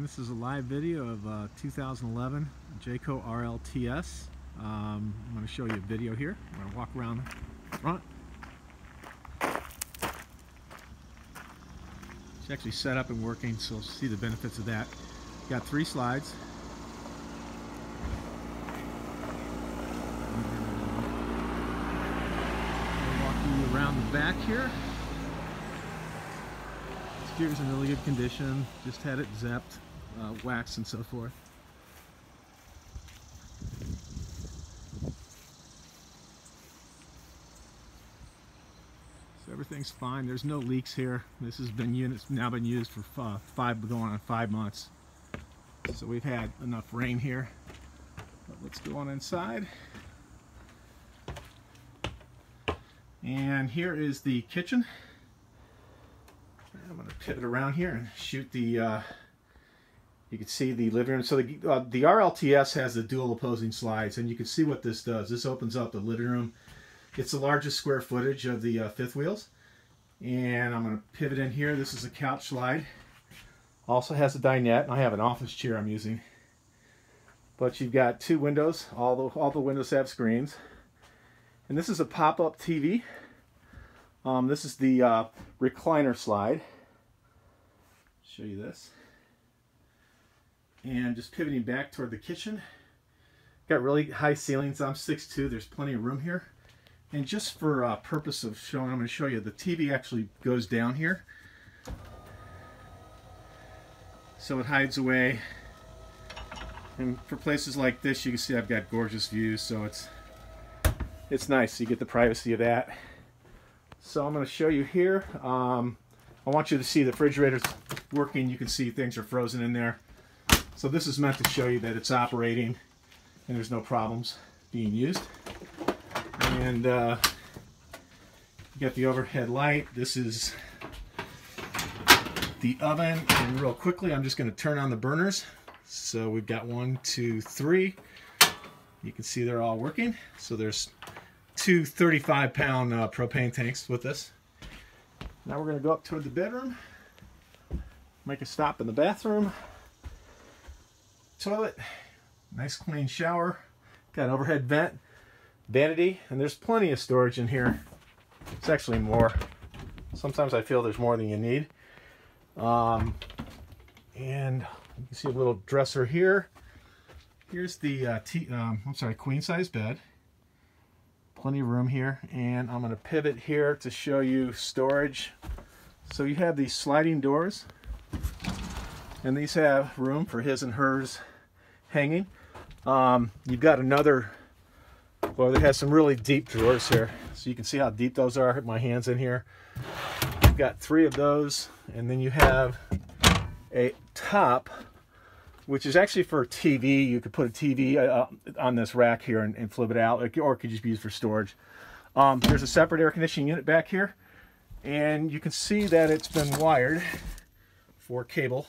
This is a live video of uh, 2011 Jayco RLTS. Um, I'm going to show you a video here. I'm going to walk around the front. It's actually set up and working, so see the benefits of that. Got three slides. You around the back here. Steer's in really good condition. Just had it zapped, uh, waxed and so forth. So everything's fine. There's no leaks here. This has been units now been used for uh, five going on five months. So we've had enough rain here. But let's go on inside. And here is the kitchen. I'm going to pivot around here and shoot the, uh, you can see the living room. So the, uh, the RLTS has the dual opposing slides and you can see what this does. This opens up the living room. It's the largest square footage of the uh, fifth wheels. And I'm going to pivot in here. This is a couch slide. Also has a dinette. I have an office chair I'm using. But you've got two windows. All the, all the windows have screens. And this is a pop-up TV. Um, this is the uh, recliner slide. Show you this. And just pivoting back toward the kitchen. Got really high ceilings. I'm 6'2". There's plenty of room here. And just for uh, purpose of showing, I'm going to show you the TV actually goes down here. So it hides away. And for places like this, you can see I've got gorgeous views. So it's it's nice. You get the privacy of that. So I'm going to show you here. Um, I want you to see the refrigerator's working. You can see things are frozen in there. So this is meant to show you that it's operating and there's no problems being used. And uh, you got the overhead light. This is the oven. And real quickly, I'm just going to turn on the burners. So we've got one, two, three. You can see they're all working. So there's two 35 pound uh, propane tanks with this. Now we're going to go up toward the bedroom, make a stop in the bathroom, toilet, nice clean shower, got an overhead vent, vanity, and there's plenty of storage in here. It's actually more. Sometimes I feel there's more than you need. Um, and you see a little dresser here. Here's the, uh, um, I'm sorry, queen size bed plenty of room here and I'm going to pivot here to show you storage so you have these sliding doors and these have room for his and hers hanging. Um, you've got another well it has some really deep drawers here. So you can see how deep those are. My hands in here. You've got three of those and then you have a top which is actually for TV. You could put a TV uh, on this rack here and, and, flip it out, or it could just be used for storage. Um, there's a separate air conditioning unit back here, and you can see that it's been wired for cable